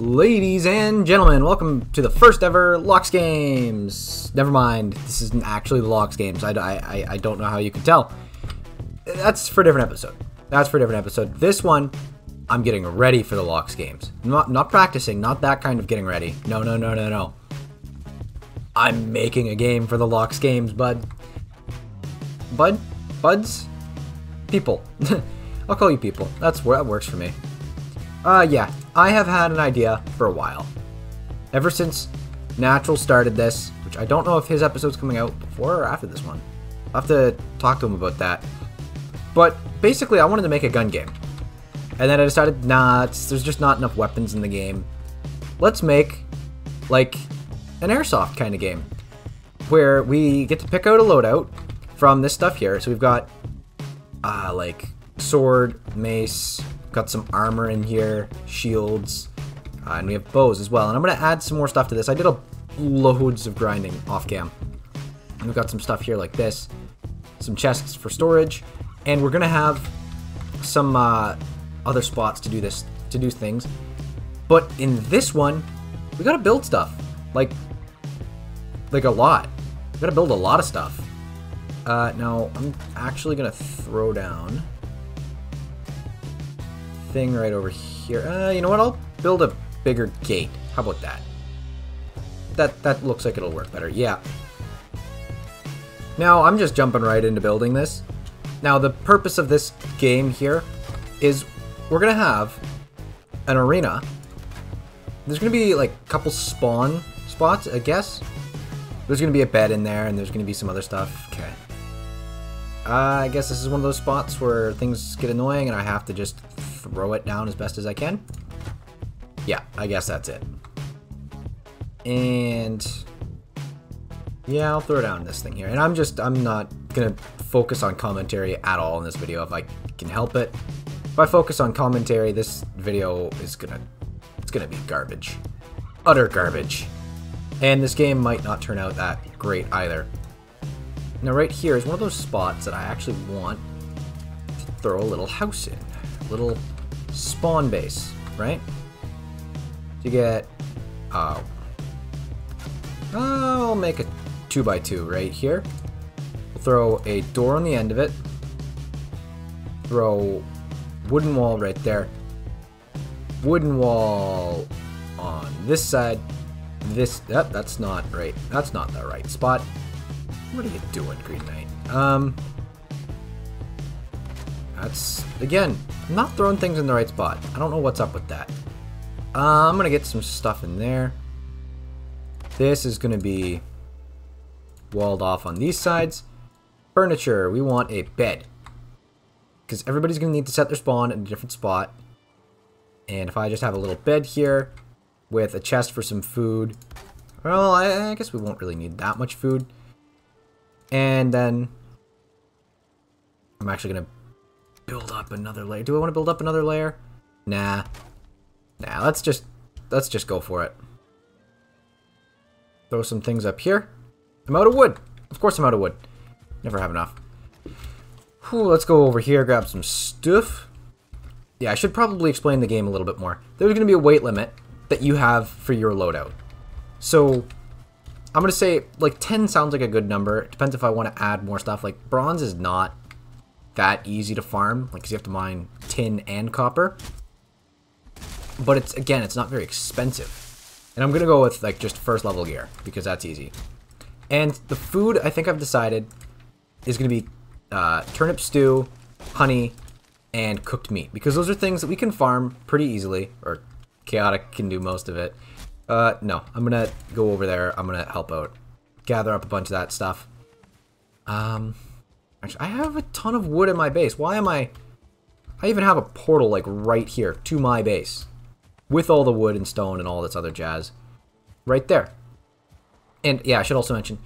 Ladies and gentlemen, welcome to the first ever Lox Games. Never mind, this isn't actually the Lox Games. I, I, I don't know how you can tell. That's for a different episode. That's for a different episode. This one, I'm getting ready for the Lox Games. Not, not practicing, not that kind of getting ready. No, no, no, no, no. I'm making a game for the Lox Games, bud. Bud? Buds? People. I'll call you people. That's that works for me. Uh, yeah, I have had an idea for a while. Ever since Natural started this, which I don't know if his episode's coming out before or after this one. I'll have to talk to him about that. But basically, I wanted to make a gun game. And then I decided, nah, there's just not enough weapons in the game. Let's make, like, an airsoft kind of game. Where we get to pick out a loadout from this stuff here. So we've got, uh, like, sword, mace, got some armor in here, shields, uh, and we have bows as well. And I'm going to add some more stuff to this. I did a loads of grinding off cam. And we've got some stuff here like this, some chests for storage, and we're going to have some uh, other spots to do this, to do things. But in this one, we got to build stuff. Like, like a lot. We got to build a lot of stuff. Uh, now, I'm actually going to throw down thing right over here. Uh, you know what? I'll build a bigger gate. How about that? That that looks like it'll work better. Yeah. Now, I'm just jumping right into building this. Now, the purpose of this game here is we're going to have an arena. There's going to be like a couple spawn spots, I guess. There's going to be a bed in there, and there's going to be some other stuff. Okay. Uh, I guess this is one of those spots where things get annoying and I have to just throw it down as best as I can. Yeah, I guess that's it. And yeah, I'll throw down this thing here. And I'm just, I'm not gonna focus on commentary at all in this video if I can help it. If I focus on commentary, this video is gonna, it's gonna be garbage. Utter garbage. And this game might not turn out that great either. Now right here is one of those spots that I actually want to throw a little house in. A little spawn base, right? To get, uh, I'll make a 2x2 right here. We'll throw a door on the end of it. Throw wooden wall right there. Wooden wall on this side. This, that, that's not right. That's not the right spot. What are you doing, Green Knight? Um, that's, again, I'm not throwing things in the right spot. I don't know what's up with that. Uh, I'm gonna get some stuff in there. This is gonna be walled off on these sides. Furniture, we want a bed. Because everybody's gonna need to set their spawn in a different spot. And if I just have a little bed here with a chest for some food, well, I, I guess we won't really need that much food. And then I'm actually going to build up another layer. Do I want to build up another layer? Nah. Nah, let's just let's just go for it. Throw some things up here. I'm out of wood. Of course I'm out of wood. Never have enough. Whew, let's go over here, grab some stuff. Yeah, I should probably explain the game a little bit more. There's going to be a weight limit that you have for your loadout. So I'm going to say, like, 10 sounds like a good number. It depends if I want to add more stuff. Like, bronze is not that easy to farm, like, because you have to mine tin and copper. But it's, again, it's not very expensive. And I'm going to go with, like, just first level gear, because that's easy. And the food, I think I've decided, is going to be uh, turnip stew, honey, and cooked meat. Because those are things that we can farm pretty easily, or Chaotic can do most of it. Uh, no, I'm gonna go over there. I'm gonna help out. Gather up a bunch of that stuff. Um, actually, I have a ton of wood in my base. Why am I... I even have a portal, like, right here to my base. With all the wood and stone and all this other jazz. Right there. And, yeah, I should also mention,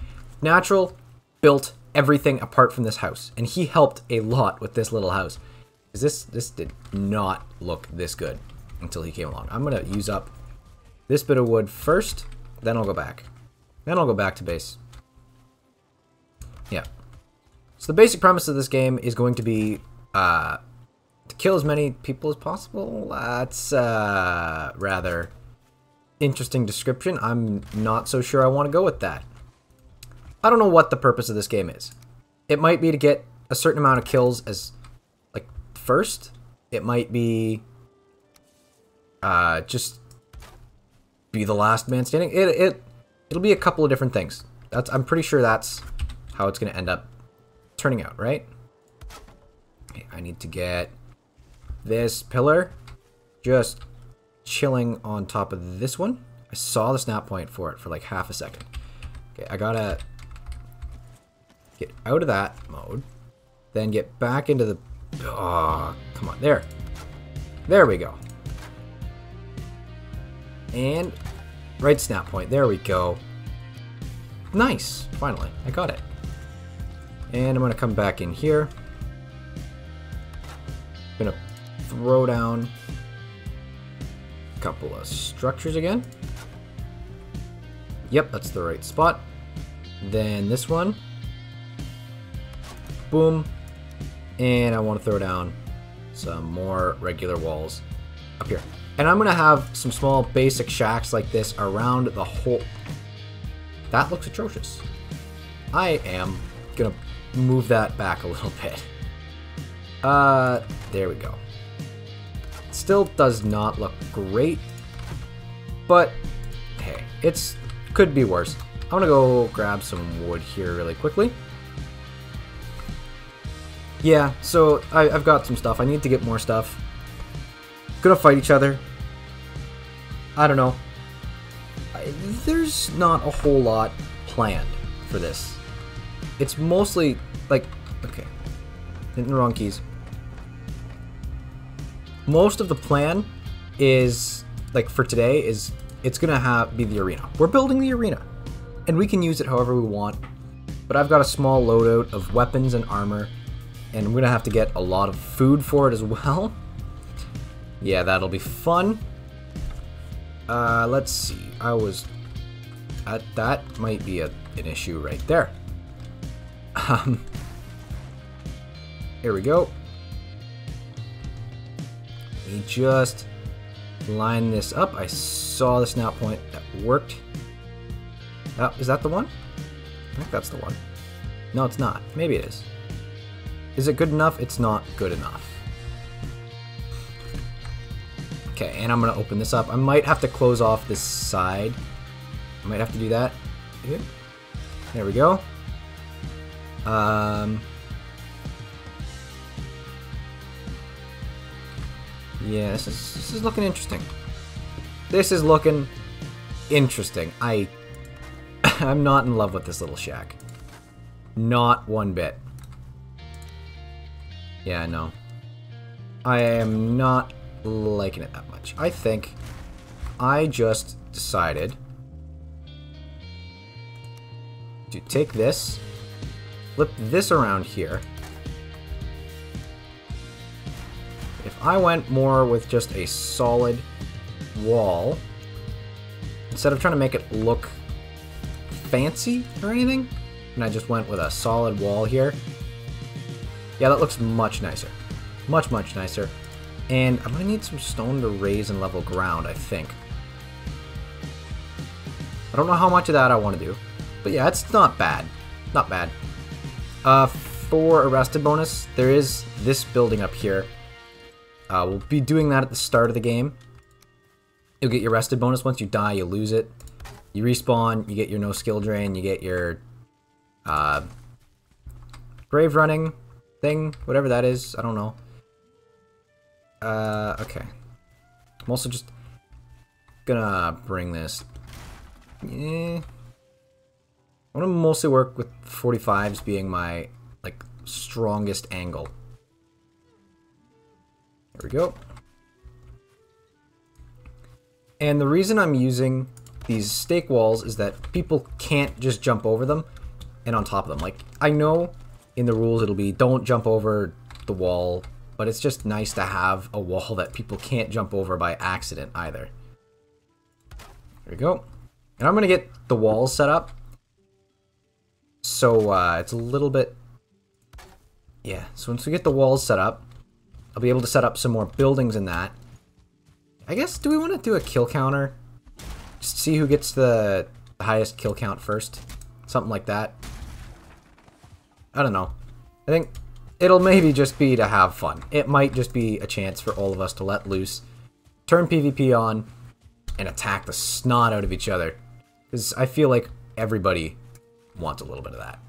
Natural built everything apart from this house. And he helped a lot with this little house. Because this, this did not look this good until he came along. I'm gonna use up this bit of wood first, then I'll go back. Then I'll go back to base. Yeah. So the basic premise of this game is going to be uh, to kill as many people as possible. That's uh, rather interesting description. I'm not so sure I want to go with that. I don't know what the purpose of this game is. It might be to get a certain amount of kills as, like, first. It might be uh, just be the last man standing. It, it, it'll be a couple of different things. That's I'm pretty sure that's how it's going to end up turning out, right? Okay, I need to get this pillar just chilling on top of this one. I saw the snap point for it for like half a second. Okay, I gotta get out of that mode, then get back into the... Oh, come on, there. There we go. And right snap point, there we go. Nice, finally, I got it. And I'm gonna come back in here. I'm Gonna throw down a couple of structures again. Yep, that's the right spot. Then this one. Boom. And I want to throw down some more regular walls up here. And I'm to have some small basic shacks like this around the whole... That looks atrocious. I am to move that back a little bit. Uh, there we go. Still does not look great, but hey, it's could be worse. I'm gonna go grab some wood here really quickly. Yeah, so I, have got some stuff. I need to get more stuff. Gonna fight each other. I don't know. There's not a whole lot planned for this. It's mostly like, okay, hitting the wrong keys most of the plan is like for today is it's gonna have be the arena. We're building the arena, and we can use it however we want. But I've got a small loadout of weapons and armor, and I'm gonna have to get a lot of food for it as well. yeah, that'll be fun. Uh, let's see. I was at that might be a, an issue right there. Um, here we go. We just line this up. I saw the snap point that worked. Oh, is that the one? I think that's the one. No, it's not. Maybe it is. Is it good enough? It's not good enough. Okay, and I'm to open this up. I might have to close off this side. I might have to do that. There we go. Um, Yeah, this is, this is looking interesting. This is looking interesting. I, I'm not in love with this little shack. Not one bit. Yeah, no. I am not liking it that much. I think I just decided to take this, flip this around here, If I went more with just a solid wall, instead of trying to make it look fancy or anything, and I just went with a solid wall here, yeah, that looks much nicer. Much, much nicer. And I'm gonna need some stone to raise and level ground, I think. I don't know how much of that I want to do. But yeah, it's not bad. Not bad. Uh, for arrested bonus, there is this building up here uh, we'll be doing that at the start of the game. You'll get your arrested bonus. Once you die, you lose it. You respawn, you get your no skill drain, you get your uh, grave running thing, whatever that is. I don't know. Uh, okay. I'm also just gonna bring this. Yeah. I want to mostly work with 45s being my like strongest angle. There we go. And the reason I'm using these stake walls is that people can't just jump over them and on top of them. Like, I know in the rules it'll be don't jump over the wall, but it's just nice to have a wall that people can't jump over by accident either. There we go. And I'm going to get the walls set up. So uh, it's a little bit... Yeah, so once we get the walls set up, I'll be able to set up some more buildings in that. I guess, do we want to do a kill counter? Just see who gets the highest kill count first. Something like that. I don't know. I think it'll maybe just be to have fun. It might just be a chance for all of us to let loose, turn PvP on, and attack the snot out of each other. Because I feel like everybody wants a little bit of that.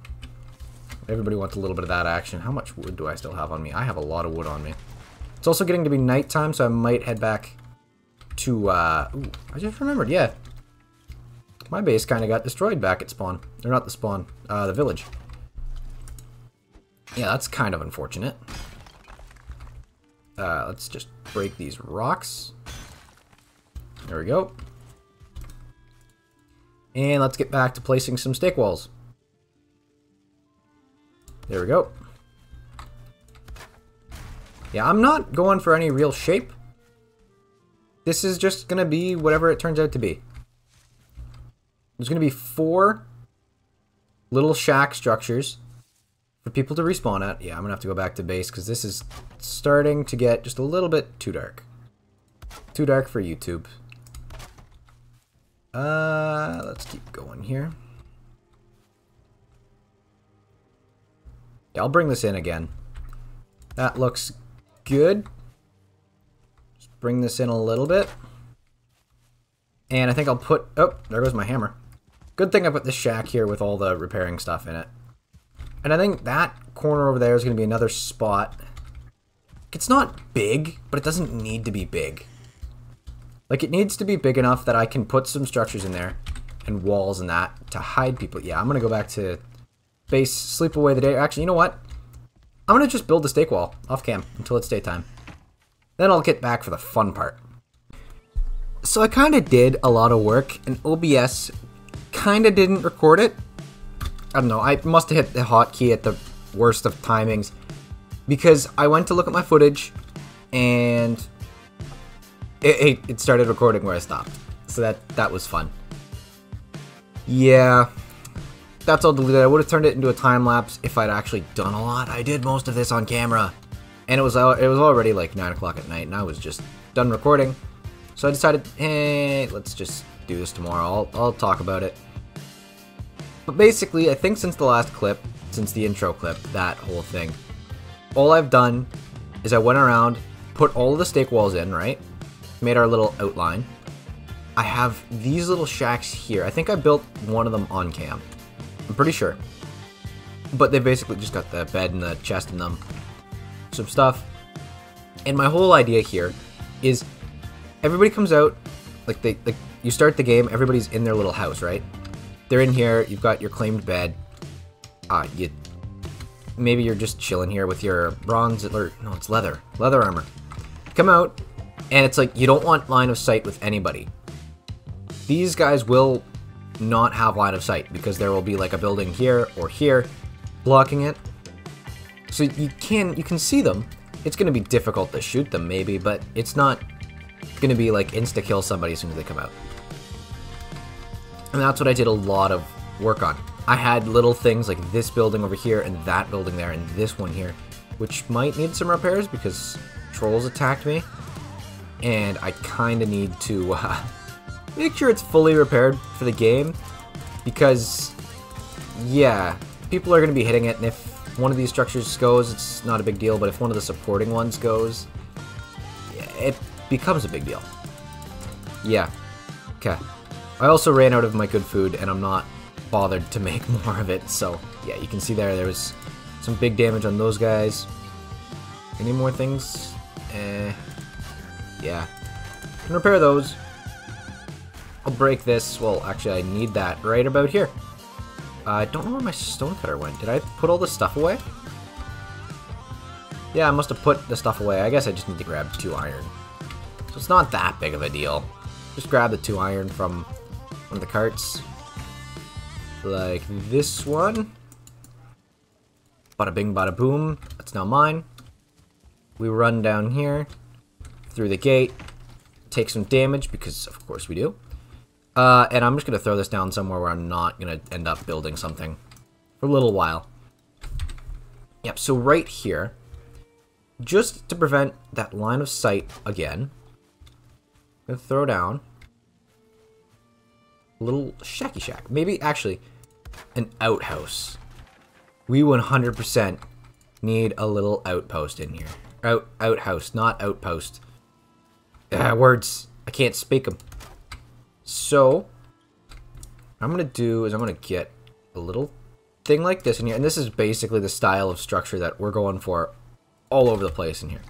Everybody wants a little bit of that action. How much wood do I still have on me? I have a lot of wood on me. It's also getting to be nighttime, so I might head back to, uh... Ooh, I just remembered, yeah. My base kind of got destroyed back at spawn. Or not the spawn, uh, the village. Yeah, that's kind of unfortunate. Uh, let's just break these rocks. There we go. And let's get back to placing some stake walls. There we go. Yeah, I'm not going for any real shape. This is just going to be whatever it turns out to be. There's going to be four little shack structures for people to respawn at. Yeah, I'm to have to go back to base because this is starting to get just a little bit too dark. Too dark for YouTube. Uh, let's keep going here. Yeah, I'll bring this in again. That looks good. Just bring this in a little bit. And I think I'll put... Oh, there goes my hammer. Good thing I put this shack here with all the repairing stuff in it. And I think that corner over there is going to be another spot. It's not big, but it doesn't need to be big. Like, it needs to be big enough that I can put some structures in there and walls and that to hide people. Yeah, I'm going to go back to base, sleep away the day. Actually, you know what? I'm going to just build the stake wall off cam until it's daytime. Then I'll get back for the fun part. So I kind of did a lot of work, and OBS kind of didn't record it. I don't know, I must have hit the hotkey at the worst of timings because I went to look at my footage and it, it, started recording where I stopped. So that, that was fun. Yeah, that's all deleted. I would have turned it into a time lapse if I'd actually done a lot. I did most of this on camera, and it was it was already like nine o'clock at night, and I was just done recording. So I decided, hey, let's just do this tomorrow. I'll I'll talk about it. But basically, I think since the last clip, since the intro clip, that whole thing, all I've done is I went around, put all the stake walls in, right? Made our little outline. I have these little shacks here. I think I built one of them on cam. I'm pretty sure. But they basically just got the bed and the chest in them. Some stuff. And my whole idea here is everybody comes out, like they like you start the game, everybody's in their little house, right? They're in here, you've got your claimed bed. Uh you maybe you're just chilling here with your bronze or no, it's leather. Leather armor. Come out, and it's like you don't want line of sight with anybody. These guys will not have line of sight because there will be like a building here or here blocking it. So you can you can see them. It's going to be difficult to shoot them maybe, but it's not going to be like insta kill somebody as soon as they come out. And that's what I did a lot of work on. I had little things like this building over here and that building there and this one here, which might need some repairs because trolls attacked me. And I kind of need to uh, make sure it's fully repaired for the game because yeah people are going to be hitting it and if one of these structures goes it's not a big deal but if one of the supporting ones goes it becomes a big deal yeah okay I also ran out of my good food and I'm not bothered to make more of it so yeah you can see there there was some big damage on those guys any more things eh yeah can repair those I'll break this. Well, actually, I need that right about here. Uh, I don't know where my stonecutter went. Did I put all the stuff away? Yeah, I must have put the stuff away. I guess I just need to grab two iron. So it's not that big of a deal. Just grab the two iron from one of the carts. Like this one. Bada bing, bada boom. That's now mine. We run down here through the gate. Take some damage because, of course, we do. Uh, and I'm just going to throw this down somewhere where I'm not going to end up building something for a little while. Yep, so right here, just to prevent that line of sight again, I'm going to throw down little shacky shack. Maybe, actually, an outhouse. We 100% need a little outpost in here. Out, outhouse, not outpost. Ah, words. I can't speak them. So, I'm going to do is I'm going to get a little thing like this in here. And this is basically the style of structure that we're going for all over the place in here.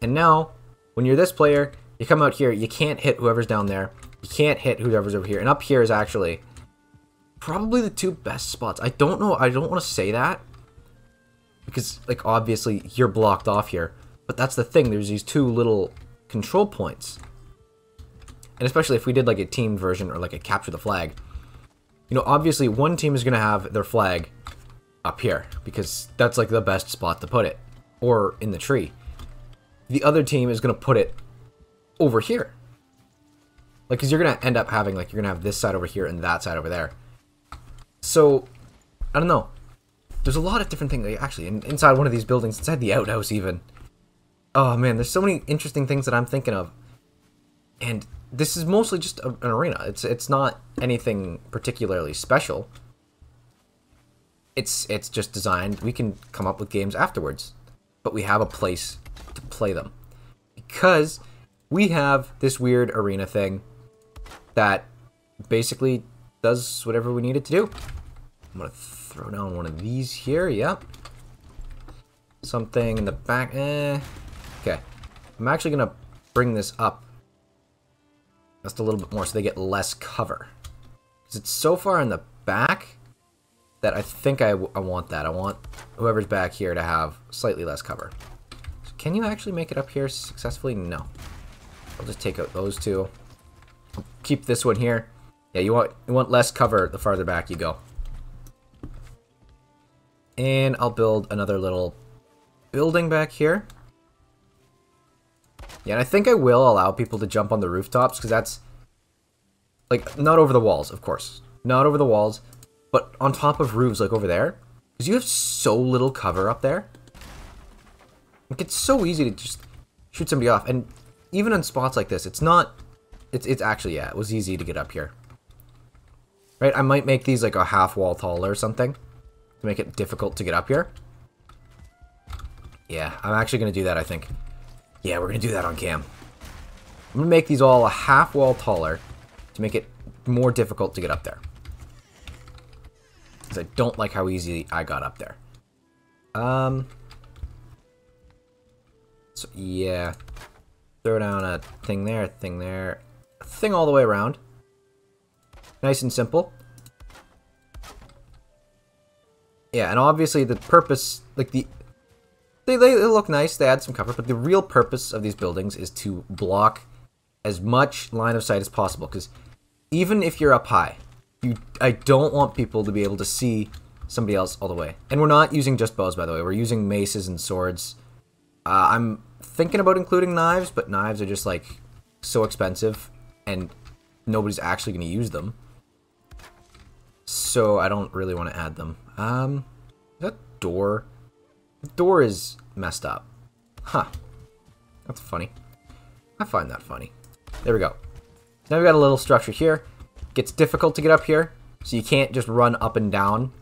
And now, when you're this player, you come out here, you can't hit whoever's down there. You can't hit whoever's over here. And up here is actually probably the two best spots. I don't know. I don't want to say that. Because, like, obviously, you're blocked off here. But that's the thing. There's these two little control points. And especially if we did, like, a team version or, like, a capture the flag. You know, obviously, one team is going to have their flag up here. Because that's, like, the best spot to put it. Or in the tree. The other team is going to put it over here. Like, because you're going to end up having, like, you're going to have this side over here and that side over there. So, I don't know. There's a lot of different things, actually, in, inside one of these buildings, inside the outhouse even. Oh, man, there's so many interesting things that I'm thinking of. And this is mostly just a, an arena. It's it's not anything particularly special. It's it's just designed. We can come up with games afterwards, but we have a place to play them because we have this weird arena thing that basically does whatever we need it to do. I'm gonna throw down one of these here. Yep. Something in the back. Eh. Okay. I'm actually gonna bring this up just a little bit more so they get less cover. Because it's so far in the back that I think I, I want that. I want whoever's back here to have slightly less cover. So can you actually make it up here successfully? No. I'll just take out those two. Keep this one here. Yeah, you want you want less cover the farther back you go. And I'll build another little building back here. Yeah, and I think I will allow people to jump on the rooftops, because that's... Like, not over the walls, of course. Not over the walls, but on top of roofs, like over there. Because you have so little cover up there. Like, it's so easy to just shoot somebody off. And even in spots like this, it's not... It's, it's actually, yeah, it was easy to get up here. Right, I might make these like a half wall taller or something. To make it difficult to get up here. Yeah, I'm actually going to do that, I think. Yeah, we're going to do that on cam. I'm going to make these all a half wall taller to make it more difficult to get up there. Because I don't like how easy I got up there. Um. So, yeah. Throw down a thing there, a thing there, thing all the way around. Nice and simple. Yeah, and obviously the purpose, like the they, they, look nice, they add some cover, but the real purpose of these buildings is to block as much line of sight as possible, because even if you're up high, you I don't want people to be able to see somebody else all the way. And we're not using just bows, by the way. We're using maces and swords. Uh, I'm thinking about including knives, but knives are just, like, so expensive, and nobody's actually going to use them. So I don't really want to add them. Um, that door? The door is messed up. Huh. That's funny. I find that funny. There we go. Now we've got a little structure here. Gets difficult to get up here, so you can't just run up and down,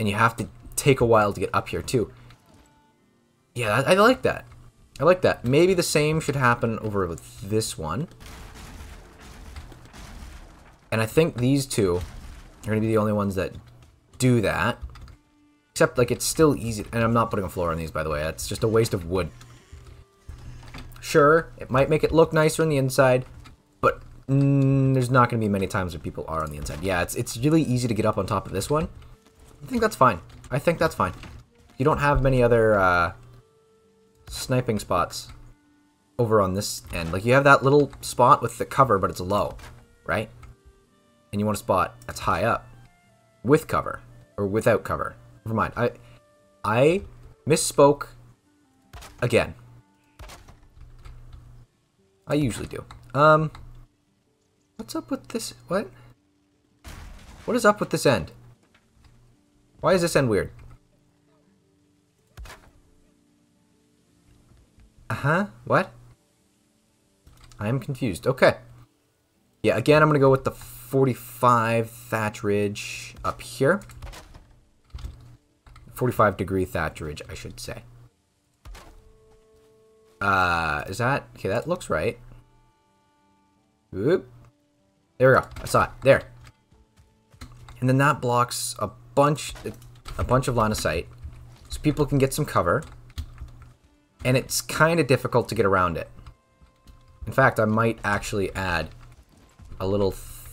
and you have to take a while to get up here too. Yeah, I, I like that. I like that. Maybe the same should happen over with this one. And I think these two are going to be the only ones that do that. Except, like, it's still easy. And I'm not putting a floor on these, by the way. That's just a waste of wood. Sure, it might make it look nicer on the inside, but mm, there's not going to be many times where people are on the inside. Yeah, it's, it's really easy to get up on top of this one. I think that's fine. I think that's fine. You don't have many other uh, sniping spots over on this end. Like, you have that little spot with the cover, but it's low, right? And you want a spot that's high up with cover, or without cover. Never mind. I I misspoke again. I usually do. Um, what's up with this? What? What is up with this end? Why is this end weird? Uh-huh. What? I am confused. Okay. Yeah, again, I'm going to go with the 45 thatch ridge up here. 45 degree thatch ridge, I should say. Uh, is that... Okay, that looks right. Oop. There we go. I saw it. There. And then that blocks a bunch, a bunch of line of sight. So people can get some cover. And it's kind of difficult to get around it. In fact, I might actually add a little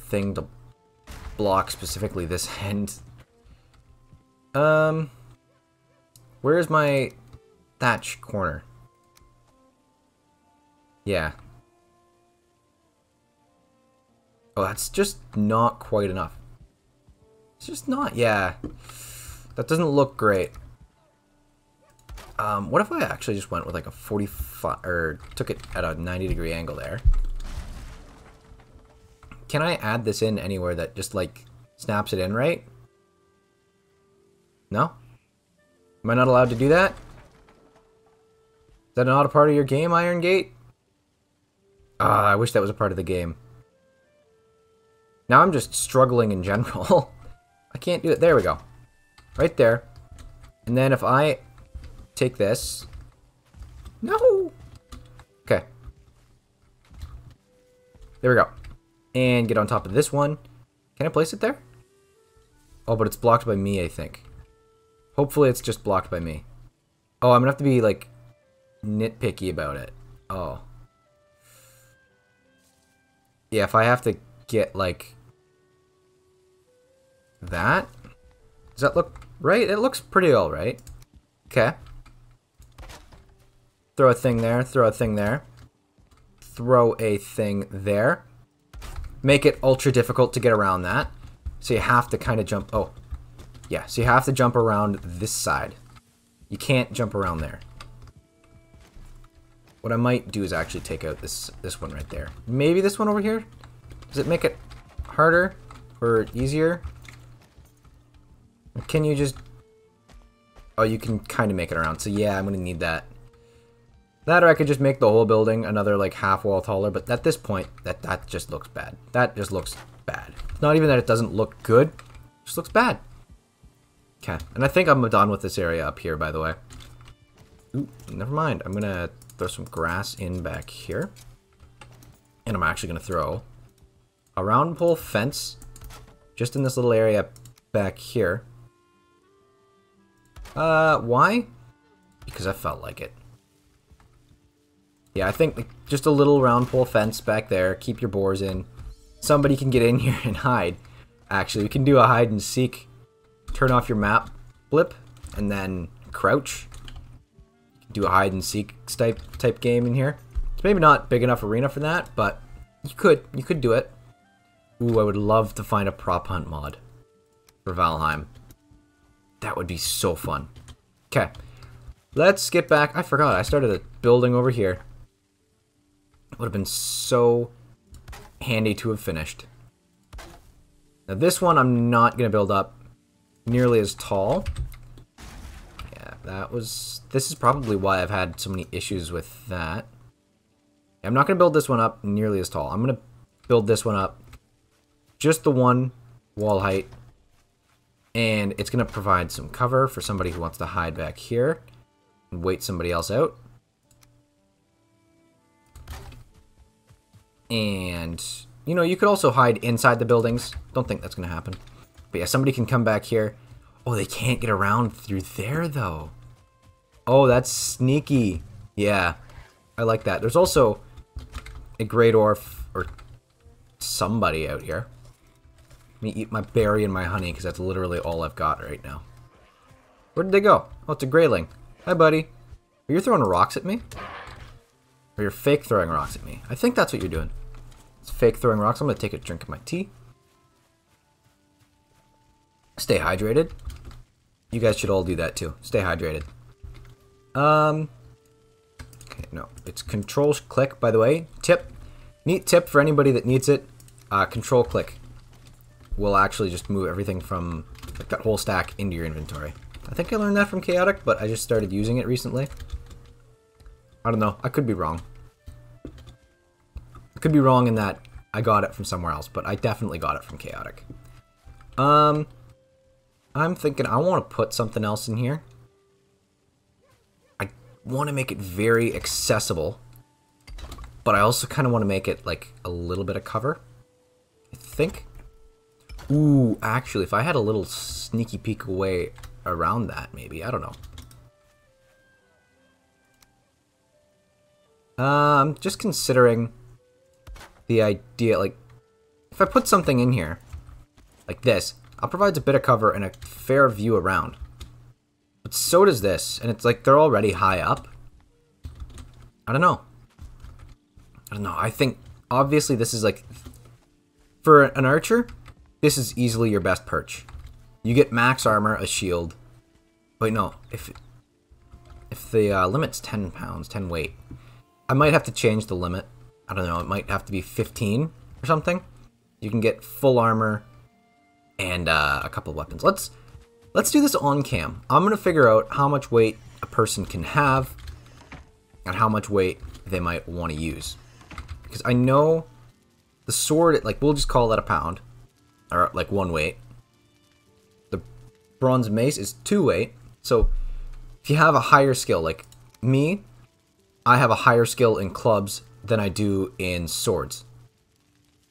thing to block specifically this end. Um, where's my thatch corner? Yeah. Oh, that's just not quite enough. It's just not, yeah. That doesn't look great. Um, what if I actually just went with like a 45, or took it at a 90 degree angle there? Can I add this in anywhere that just like snaps it in right? No? Am I not allowed to do that? Is that not a part of your game, Iron Gate? Ah, I wish that was a part of the game. Now I'm just struggling in general. I can't do it. There we go. Right there. And then if I take this... No! Okay. There we go. And get on top of this one. Can I place it there? Oh, but it's blocked by me, I think. Hopefully it's just blocked by me. Oh, I'm gonna have to be, like, nitpicky about it. Oh. Yeah, if I have to get, like, that? Does that look right? It looks pretty alright. Okay. Throw a thing there, throw a thing there. Throw a thing there. Make it ultra difficult to get around that. So you have to kind of jump... Oh. Yeah, so you have to jump around this side. You can't jump around there. What I might do is actually take out this this one right there. Maybe this one over here? Does it make it harder or easier? Can you just... Oh, you can kind of make it around. So yeah, I'm going to need that. That or I could just make the whole building another like half wall taller. But at this point, that, that just looks bad. That just looks bad. It's not even that it doesn't look good. Just looks bad. Okay. And I think I'm done with this area up here, by the way. Ooh, never mind. I'm to throw some grass in back here. And I'm actually to throw a round pole fence just in this little area back here. Uh, why? Because I felt like it. Yeah, I think just a little round pole fence back there. Keep your boars in. Somebody can get in here and hide. Actually, we can do a hide and seek. Turn off your map blip and then crouch. Do a hide and seek type type game in here. It's maybe not big enough arena for that, but you could you could do it. Ooh, I would love to find a prop hunt mod for Valheim. That would be so fun. Okay. Let's get back. I forgot. I started a building over here. Would have been so handy to have finished. Now this one I'm not going to build up nearly as tall. Yeah, that was... This is probably why I've had so many issues with that. I'm not going to build this one up nearly as tall. I'm going to build this one up just the one wall height and it's going to provide some cover for somebody who wants to hide back here and wait somebody else out. And, you know, you could also hide inside the buildings. Don't think that's going to happen. But yeah, somebody can come back here. Oh, they can't get around through there, though. Oh, that's sneaky. Yeah, I like that. There's also a Greydwarf or somebody out here. Let me eat my berry and my honey, because that's literally all I've got right now. Where did they go? Oh, it's a Greyling. Hi, buddy. Are you throwing rocks at me? Or you're fake throwing rocks at me? I think that's what you're doing. Fake throwing rocks. I'm going to take a drink of my tea. Stay hydrated. You guys should all do that too. Stay hydrated. Um. Okay, no. It's control click, by the way. Tip. Neat tip for anybody that needs it. Uh, control click will actually just move everything from like that whole stack into your inventory. I think I learned that from Chaotic, but I just started using it recently. I don't know. I could be wrong. Could be wrong in that I got it from somewhere else, but I definitely got it from Chaotic. Um, I'm thinking I want to put something else in here. I want to make it very accessible, but I also kind of want to make it like a little bit of cover. I think. Ooh, actually, if I had a little sneaky peek away around that, maybe. I don't know. Um, just considering the idea, like, if I put something in here, like this, I'll provide a bit of cover and a fair view around. But so does this, and it's like they're already high up. I don't know. I don't know. I think, obviously, this is like, for an archer, this is easily your best perch. You get max armor, a shield. Wait, no. If if the uh, limit's 10 pounds, 10 weight, I might have to change the limit. I don't know. It might have to be 15 or something. You can get full armor and uh, a couple weapons. Let's let's do this on cam. I'm gonna figure out how much weight a person can have and how much weight they might want to use because I know the sword. Like we'll just call that a pound or like one weight. The bronze mace is two weight. So if you have a higher skill, like me, I have a higher skill in clubs than I do in swords.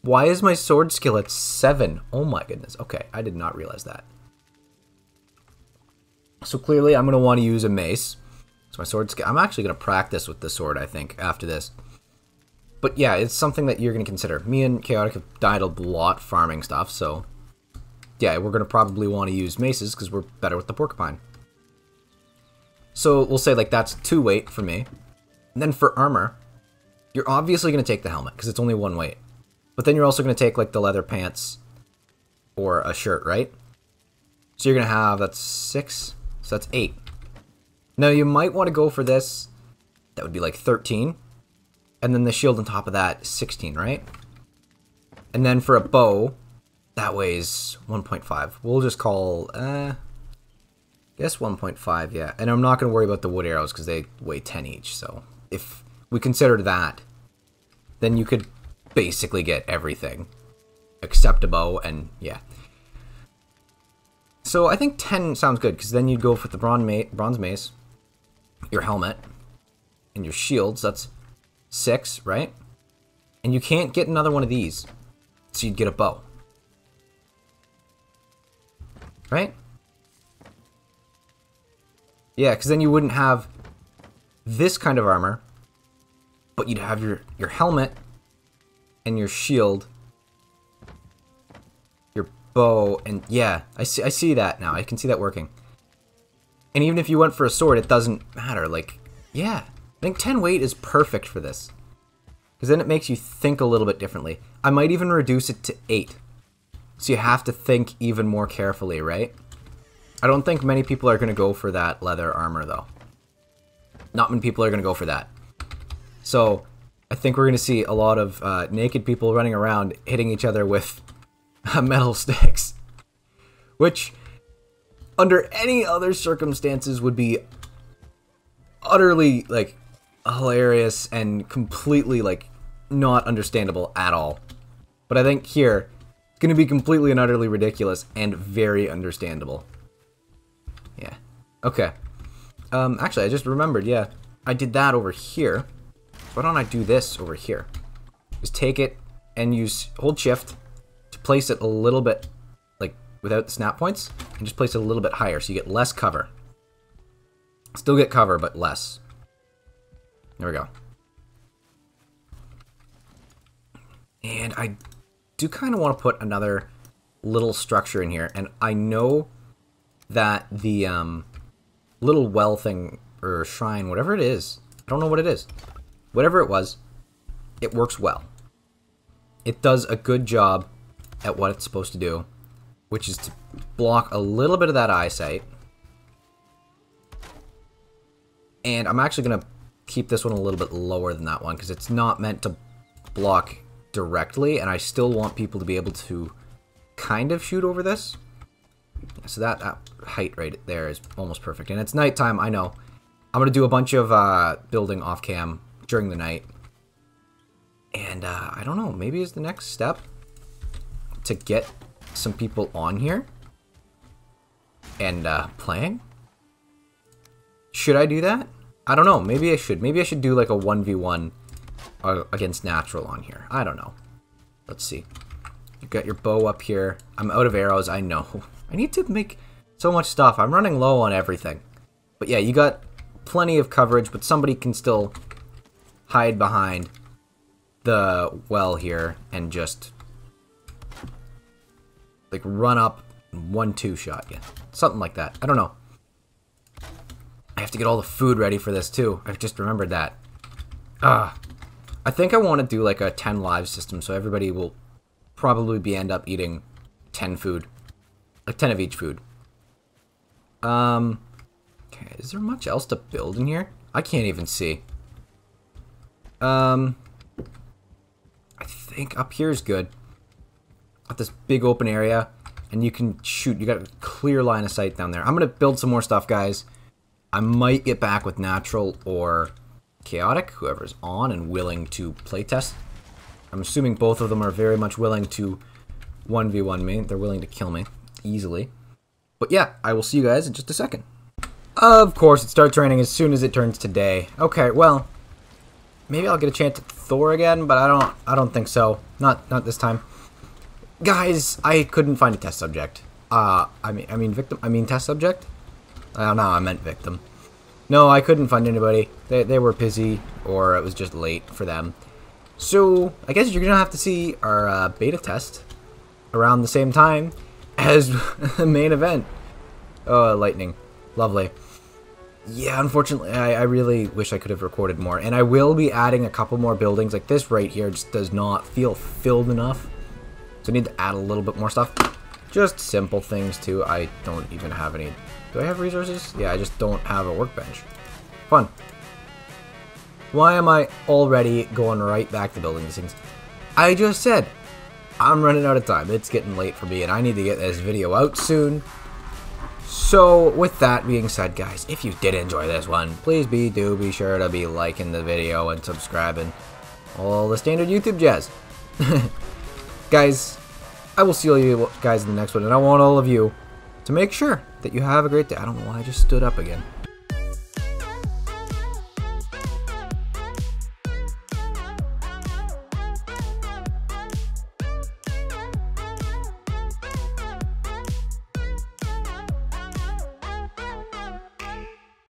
Why is my sword skill at 7? Oh my goodness. Okay, I did not realize that. So clearly I'm going to want to use a mace. So my sword skill... I'm actually going to practice with the sword, I think, after this. But yeah, it's something that you're going to consider. Me and Chaotic have died a lot farming stuff, so... Yeah, we're going to probably want to use maces because we're better with the porcupine. So we'll say like that's 2 weight for me. And then for armor, you're obviously going to take the helmet because it's only one weight. But then you're also going to take like the leather pants or a shirt, right? So you're going to have, that's six, so that's eight. Now you might want to go for this, that would be like 13. And then the shield on top of that, 16, right? And then for a bow, that weighs 1.5. We'll just call, uh, guess 1.5, yeah. And I'm not going to worry about the wood arrows because they weigh 10 each, so if we consider that, then you could basically get everything except a bow and yeah. So I think 10 sounds good because then you'd go for the bronze, ma bronze mace, your helmet, and your shields. That's six, right? And you can't get another one of these, so you'd get a bow. Right? Yeah, because then you wouldn't have this kind of armor, but you'd have your, your helmet and your shield, your bow, and yeah, I see, I see that now. I can see that working. And even if you went for a sword, it doesn't matter. Like, yeah, I think 10 weight is perfect for this. Because then it makes you think a little bit differently. I might even reduce it to 8. So you have to think even more carefully, right? I don't think many people are going to go for that leather armor, though. Not many people are going to go for that. So I think we're going to see a lot of uh, naked people running around hitting each other with metal sticks. Which, under any other circumstances, would be utterly, like, hilarious and completely, like, not understandable at all. But I think here, it's going to be completely and utterly ridiculous and very understandable. Yeah. Okay. Um, actually, I just remembered, yeah. I did that over here. Why don't I do this over here? Just take it and use hold shift to place it a little bit, like, without the snap points, and just place it a little bit higher so you get less cover. Still get cover, but less. There we go. And I do kind of want to put another little structure in here, and I know that the, um, little well thing or shrine, whatever it is. I don't know what it is. Whatever it was, it works well. It does a good job at what it's supposed to do, which is to block a little bit of that eyesight. And I'm actually going to keep this one a little bit lower than that one because it's not meant to block directly, and I still want people to be able to kind of shoot over this. So that, that height right there is almost perfect. And it's nighttime, I know. I'm going to do a bunch of uh, building off cam during the night. And uh, I don't know, maybe is the next step to get some people on here and uh, playing. Should I do that? I don't know. Maybe I should. Maybe I should do like a 1v1 uh, against natural on here. I don't know. Let's see. You got your bow up here. I'm out of arrows. I know. I need to make so much stuff. I'm running low on everything. But yeah, you got plenty of coverage, but somebody can still hide behind the well here and just like run up one two shot yeah something like that. I don't know. I have to get all the food ready for this too. I've just remembered that. Ah i think i want to do like a 10 live system so everybody will probably be end up eating 10 food. Like 10 of each food. Um okay is there much else to build in here? I can't even see um i think up here is good got this big open area and you can shoot. You got a clear line of sight down there. I'm going to build some more stuff, guys. I might get back with Natural or Chaotic, whoever's on and willing to playtest. I'm assuming both of them are very much willing to 1v1 me. They're willing to kill me easily. But yeah, I will see you guys in just a second. Of course, it starts raining as soon as it turns to day. Okay, well, maybe I'll get a chance at Thor again, but I don't I don't think so. Not not this time. Guys, I couldn't find a test subject. Uh, I mean, I mean victim. I mean test subject. I don't know. I meant victim. No, I couldn't find anybody. They they were busy, or it was just late for them. So I guess you're gonna have to see our uh, beta test around the same time as the main event. Oh, lightning, lovely. Yeah, unfortunately, I, I really wish I could have recorded more, and I will be adding a couple more buildings. Like this right here just does not feel filled enough. So I need to add a little bit more stuff. Just simple things too. I don't even have any. Do I have resources? Yeah, I just don't have a workbench. Fun. Why am I already going right back to building these things? I just said, I'm running out of time. It's getting late for me and I need to get this video out soon. So with that being said, guys, if you did enjoy this one, please be do be sure to be liking the video and subscribing. All the standard YouTube jazz. guys, I will see you guys in the next one, and I want all of you to make sure that you have a great day. I don't know why I just stood up again.